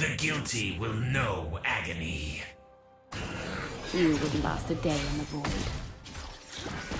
The guilty will know agony. You wouldn't last a day in the void.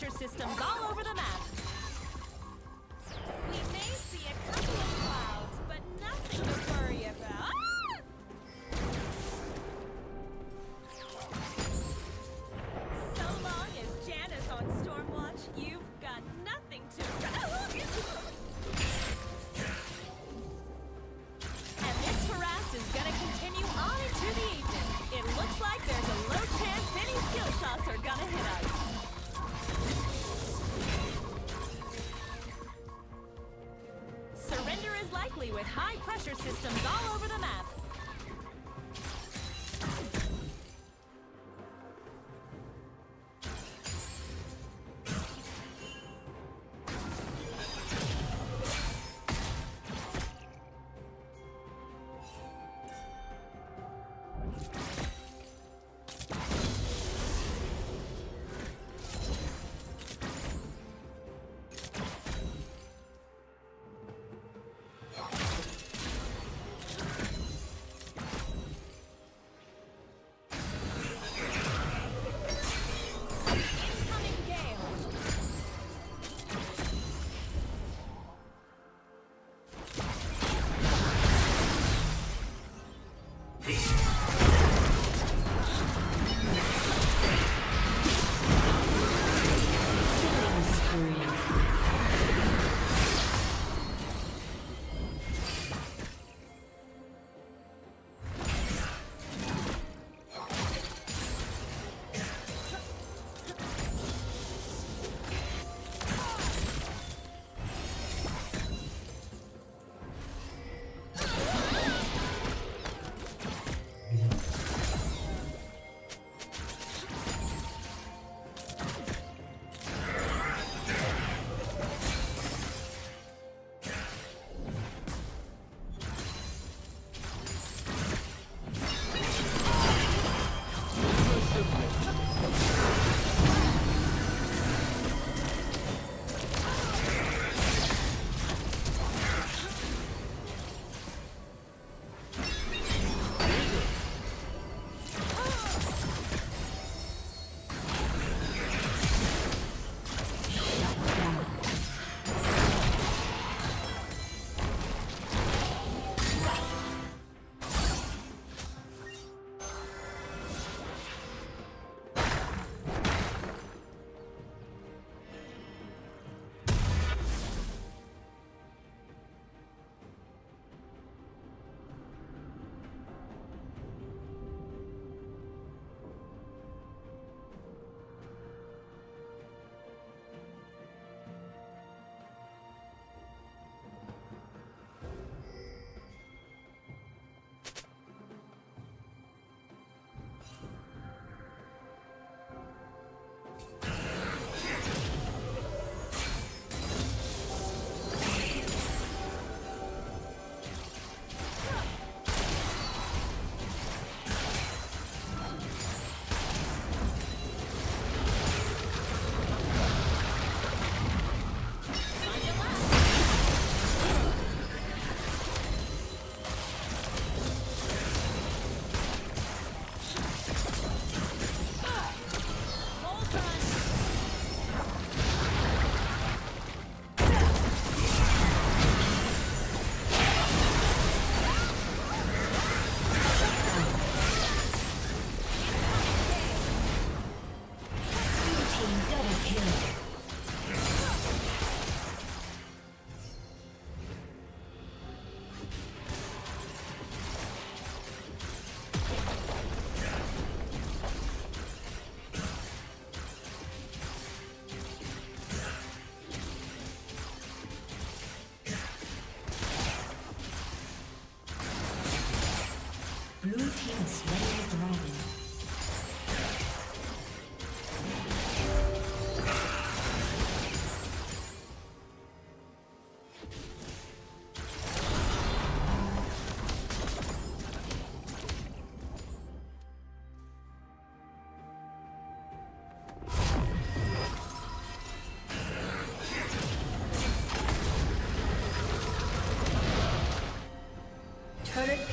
Pressure systems all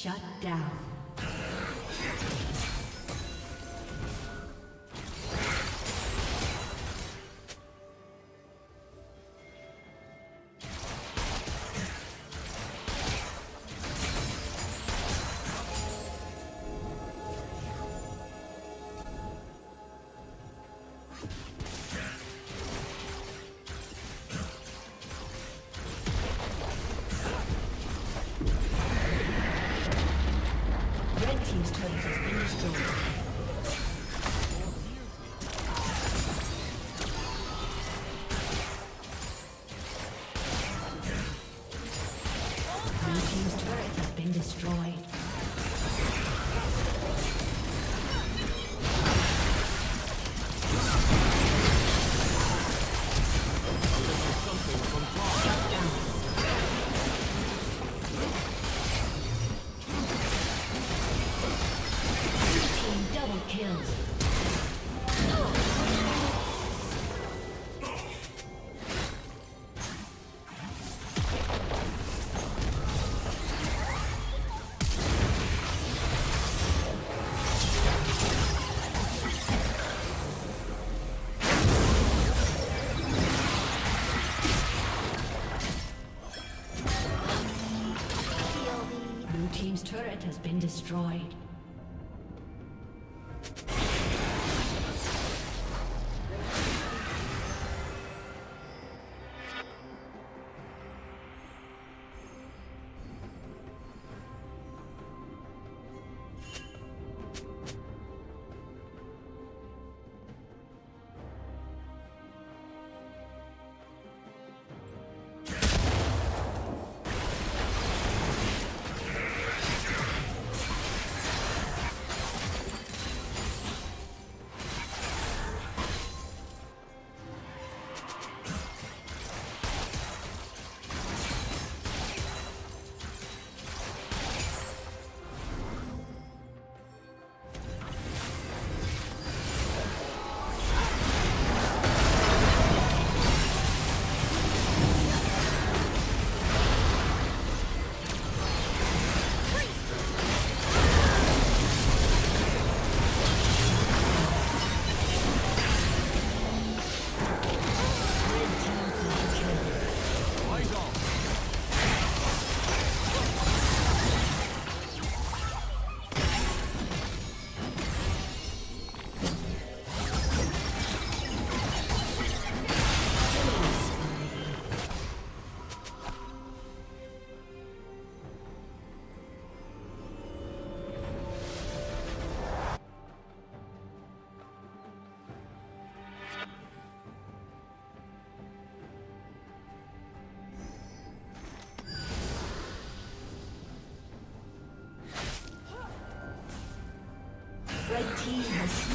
Shut down. Has been destroyed.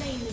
Slain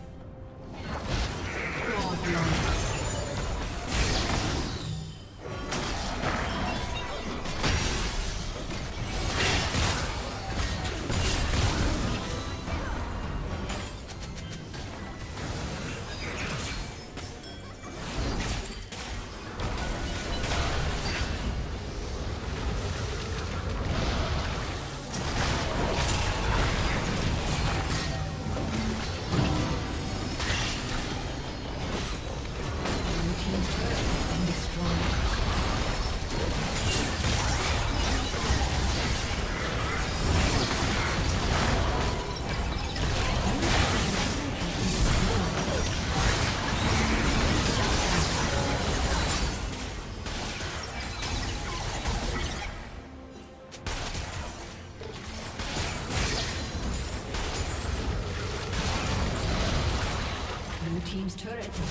Team's turret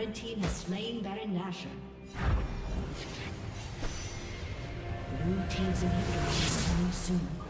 Red team has slain Baron Nashor. Blue team's inhibitor is coming soon.